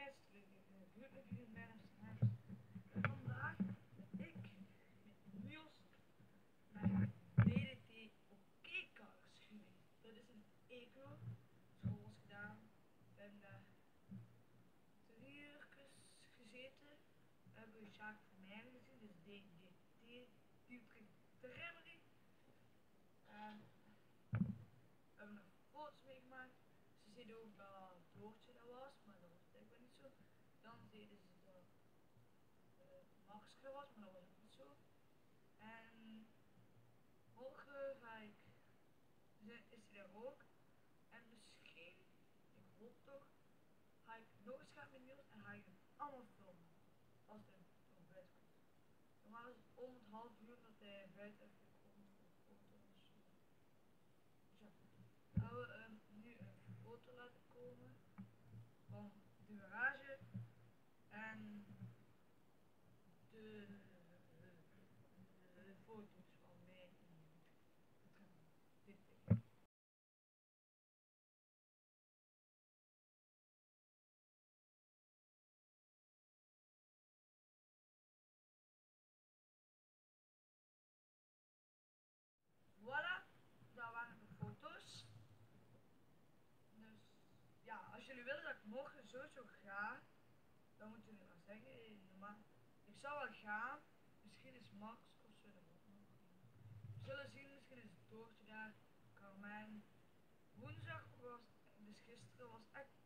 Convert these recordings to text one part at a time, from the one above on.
Gelukkig in bijna straks. Vandaag ik met Niels naar DDT geweest. Dat is een eco, was gedaan. Ben daar drie uur gezeten. Hebben we Jacques Vermeijden gezien, dus DDT, Utrecht de Remmery. En hebben nog foto's meegemaakt. Ze zeiden ook dat Doortje dat was, maar dat was blijkbaar niet zo. Zeiden ze dat uh, was, maar dat was ook niet zo. En morgen ga ik, is hij daar ook. En misschien, ik hoop toch, ga ik nog eens gaan met Niels en ga ik hem allemaal filmen. Als hij nog buiten komt. Normaal is het om het half uur dat hij buiten gekomen voor foto's. Dus ja. Gaan we um, nu een foto laten komen van de garage en de, de, de foto's van mij. Voilà, daar waren de foto's. Dus ja, als jullie willen dat ik morgen sowieso ga, dan moeten jullie maar zeggen. Ik zou wel gaan. Misschien is Max of ook nog. We zullen zien, misschien is het Doortje daar, Carmen. Woensdag was, dus gisteren was echt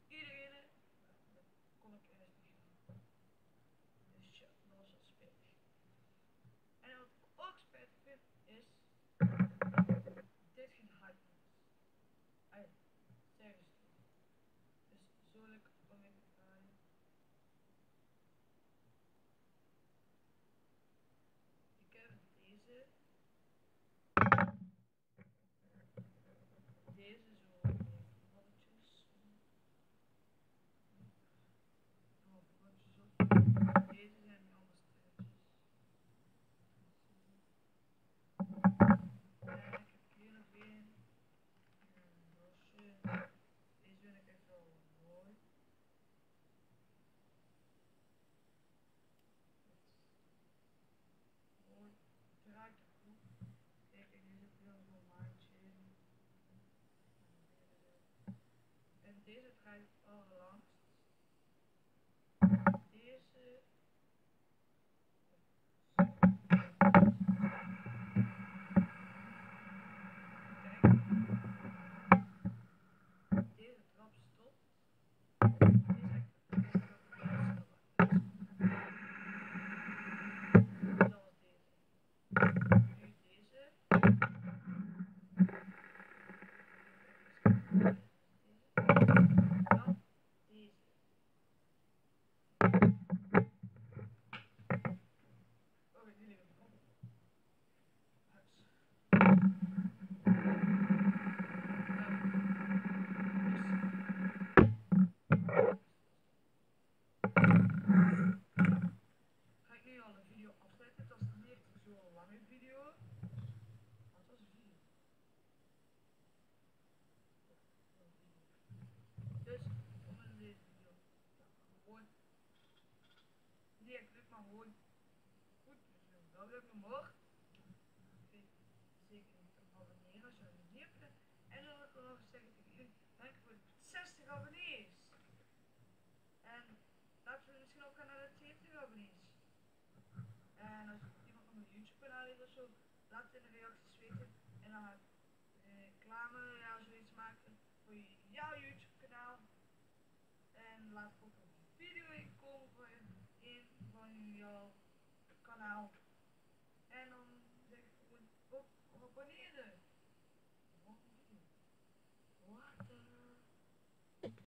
ik omhoog. Zeker niet op abonneren als je het niet hebt. En dan wil ik nog zeggen tegen jullie, dank voor de 60 abonnees. En laten we misschien ook gaan naar de 70 abonnees. En als iemand nog een YouTube kanaal heeft of zo, laat het in de reacties weten. En dan ga ik reclame, ja, zoiets maken voor jouw YouTube kanaal. En laat ook een video in komen voor in van jouw kanaal. En dan zeg ik gewoon ook abonneren. Wat?